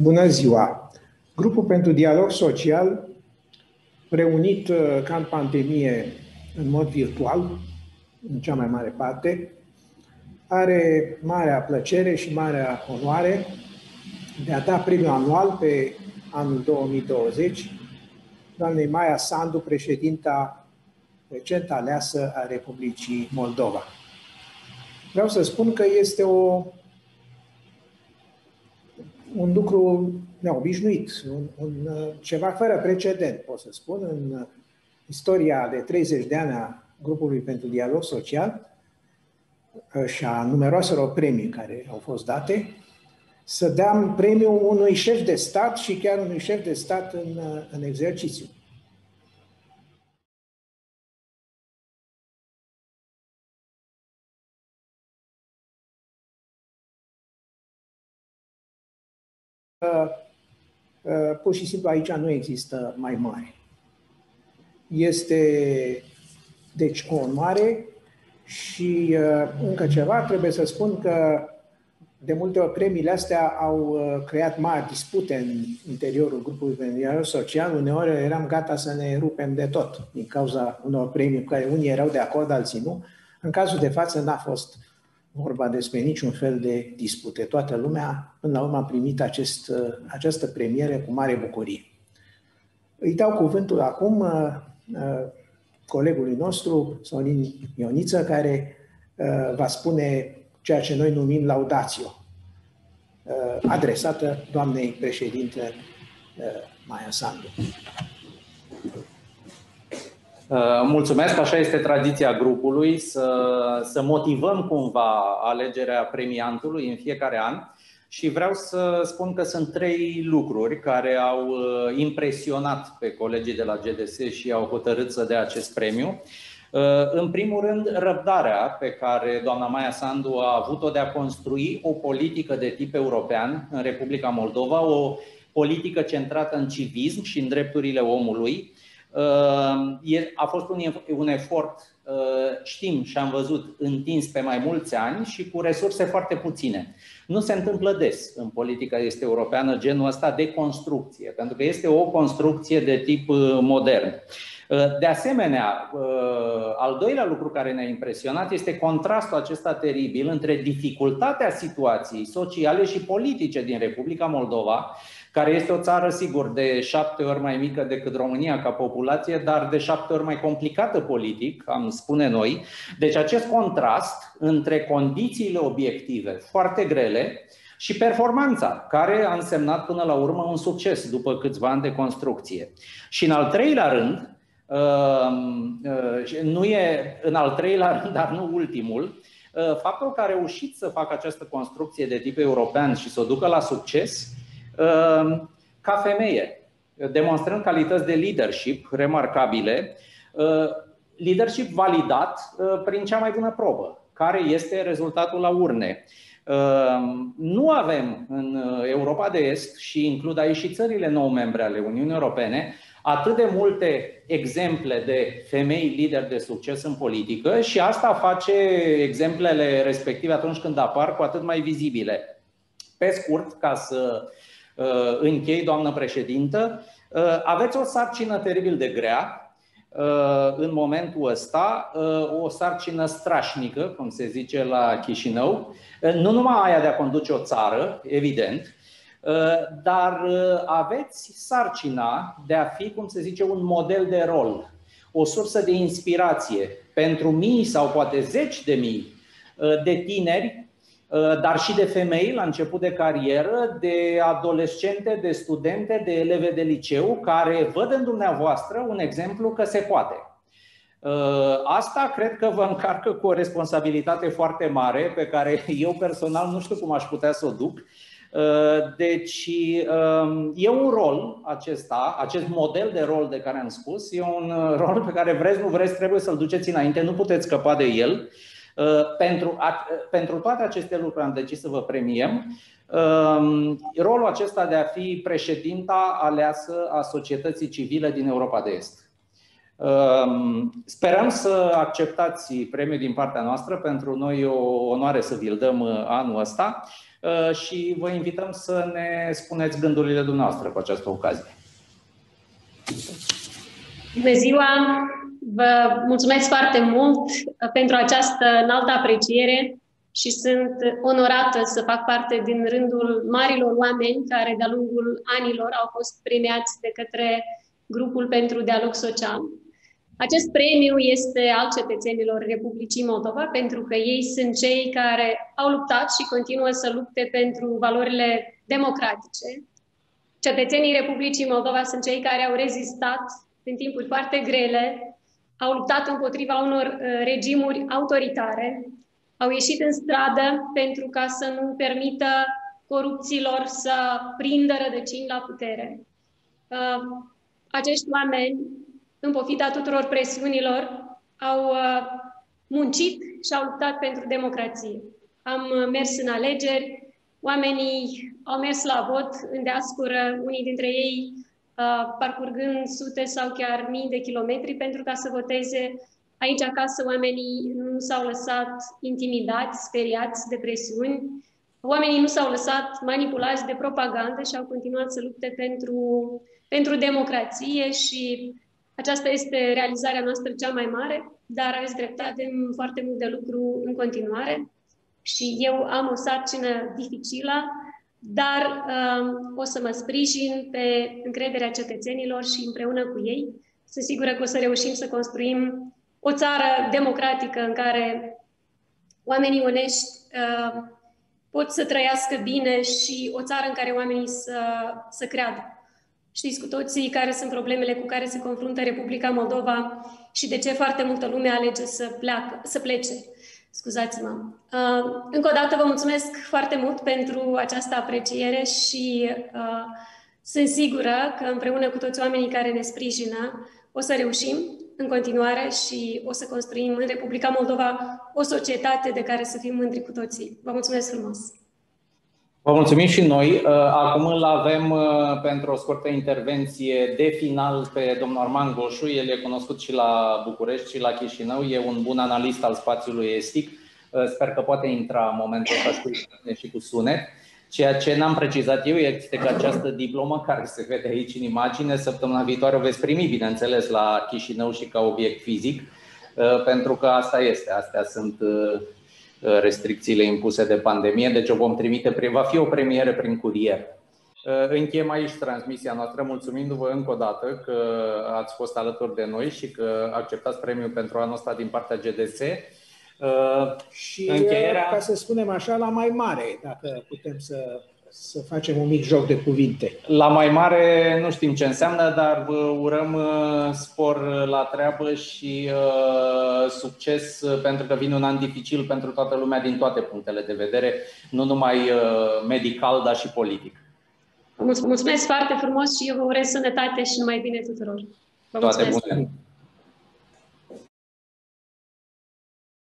Bună ziua! Grupul pentru dialog social, reunit uh, ca în pandemie în mod virtual, în cea mai mare parte, are marea plăcere și marea onoare de a da premiul anual pe anul 2020 doamnei Maia Sandu, președinta recent aleasă a Republicii Moldova. Vreau să spun că este o, un lucru neobișnuit, un, un, ceva fără precedent, pot să spun, în istoria de 30 de ani a grupului pentru dialog social și a numeroaselor premii care au fost date, să dăm premiul unui șef de stat și chiar unui șef de stat în, în exercițiu. Pur și simplu aici nu există mai mare. Este, deci, o onoare și încă ceva, trebuie să spun că de multe ori premiile astea au creat mari dispute în interiorul grupului familial social. Uneori eram gata să ne rupem de tot din cauza unor premii cu care unii erau de acord, alții nu. În cazul de față n-a fost vorba despre niciun fel de dispute. Toată lumea, până la urmă, a primit acest, această premiere cu mare bucurie. Îi dau cuvântul acum uh, uh, colegului nostru, Sorin Ioniță, care uh, va spune ceea ce noi numim laudațio, adresată doamnei președinte Maia Sandu. Uh, mulțumesc, așa este tradiția grupului, să, să motivăm cumva alegerea premiantului în fiecare an. Și vreau să spun că sunt trei lucruri care au uh, impresionat pe colegii de la GDS și au hotărât să dea acest premiu. Uh, în primul rând, răbdarea pe care doamna Maia Sandu a avut-o de a construi o politică de tip european în Republica Moldova, o politică centrată în civism și în drepturile omului, a fost un, un efort, uh, știm și am văzut, întins pe mai mulți ani și cu resurse foarte puține. Nu se întâmplă des în politica este europeană genul ăsta de construcție, pentru că este o construcție de tip uh, modern. Uh, de asemenea, al doilea lucru care ne-a impresionat este contrastul acesta teribil între dificultatea situației sociale și politice din Republica Moldova, care este o țară, sigur, de șapte ori mai mică decât România ca populație, dar de șapte ori mai complicată politic, am spune noi. Deci acest contrast între condițiile obiective foarte grele și performanța, care a însemnat până la urmă un succes după câțiva ani de construcție. Și în al treilea rând, um, uh, nu e în al treilea rând, dar nu ultimul, uh, faptul că a reușit să facă această construcție de tip european și să o ducă la succes, Ehm, ca femeie, demonstrând calități de leadership remarcabile, ehm, leadership validat ehm, prin cea mai bună probă, care este rezultatul la urne. Nu avem în Europa de Est și includ aici și țările nou membre ale Uniunii Europene atât de multe exemple de femei lideri de succes în politică și asta face exemplele respective atunci când apar cu atât mai vizibile. Pe scurt, ca să Uh, închei, doamnă președintă, uh, aveți o sarcină teribil de grea uh, în momentul ăsta, o sarcină strașnică, cum se zice la Chișinău, nu numai aia de a conduce o țară, evident, dar aveți sarcina de a fi, cum se zice, un model de rol, o sursă de inspirație pentru mii sau poate zeci de mii de tineri Uh, dar și de femei la început de carieră, de adolescente, de studente, de eleve de liceu, care văd în dumneavoastră un exemplu că se poate. Uh, asta cred că vă încarcă cu o responsabilitate foarte mare, pe care eu personal nu știu cum aș putea să o duc. Uh, deci um, e un rol acesta, acest model de rol de care am spus, e un rol pe care vreți, nu vreți, trebuie să-l duceți înainte, nu puteți scăpa de el. Uh, pentru, uh, pentru toate aceste lucruri am decis să vă premiem. Um, rolul acesta de a fi președinta aleasă a societății civile din Europa de Est. Sperăm să acceptați premiul din partea noastră. Pentru noi e o onoare să vi-l dăm anul ăsta și vă invităm să ne spuneți gândurile dumneavoastră cu această ocazie. Bună ziua! Vă mulțumesc foarte mult pentru această înaltă apreciere și sunt onorată să fac parte din rândul marilor oameni care de-a lungul anilor au fost premiați de către grupul pentru dialog social. Acest premiu este al cetățenilor Republicii Moldova pentru că ei sunt cei care au luptat și continuă să lupte pentru valorile democratice. Cetățenii Republicii Moldova sunt cei care au rezistat în timpuri foarte grele, au luptat împotriva unor uh, regimuri autoritare, au ieșit în stradă pentru ca să nu permită corupților să prindă rădăcini la putere. Uh, acești oameni, în pofita tuturor presiunilor, au uh, muncit și au luptat pentru democrație. Am uh, mers în alegeri, oamenii au mers la vot în deascură, unii dintre ei parcurgând sute sau chiar mii de kilometri pentru ca să voteze Aici acasă oamenii nu s-au lăsat intimidați, speriați de presiuni, oamenii nu s-au lăsat manipulați de propagandă și au continuat să lupte pentru, pentru democrație și aceasta este realizarea noastră cea mai mare, dar aveți dreptate, avem foarte mult de lucru în continuare și eu am o sarcină dificilă, dar uh, o să mă sprijin pe încrederea cetățenilor și împreună cu ei. Sunt sigură că o să reușim să construim o țară democratică în care oamenii onești uh, pot să trăiască bine și o țară în care oamenii să, să creadă. Știți cu toții care sunt problemele cu care se confruntă Republica Moldova și de ce foarte multă lume alege să, pleacă, să plece. Scuzați-mă. Uh, încă o dată vă mulțumesc foarte mult pentru această apreciere și uh, sunt sigură că împreună cu toți oamenii care ne sprijină o să reușim în continuare și o să construim în Republica Moldova o societate de care să fim mândri cu toții. Vă mulțumesc frumos! Vă mulțumim și noi. Uh, acum îl avem uh, pentru o scurtă intervenție de final pe domnul Arman Goșu. El e cunoscut și la București și la Chișinău. E un bun analist al spațiului estic. Uh, sper că poate intra în momentul ăsta și cu sunet. Ceea ce n-am precizat eu este că această diplomă care se vede aici în imagine, săptămâna viitoare o veți primi, bineînțeles, la Chișinău și ca obiect fizic, uh, pentru că asta este, astea sunt uh, restricțiile impuse de pandemie, deci o vom trimite, va fi o premieră prin curier. Uh, încheiem aici transmisia noastră, mulțumindu-vă încă o dată că ați fost alături de noi și că acceptați premiul pentru anul ăsta din partea GDS. Uh, și încheierea... ca să spunem așa, la mai mare, dacă putem să, să facem un mic joc de cuvinte. La mai mare nu știm ce înseamnă, dar vă urăm uh, spor la treabă și uh, succes pentru că vine un an dificil pentru toată lumea din toate punctele de vedere, nu numai uh, medical, dar și politic. Mulțumesc foarte frumos și eu vă urez sănătate și numai bine tuturor. Vă mulțumesc. Toate bune.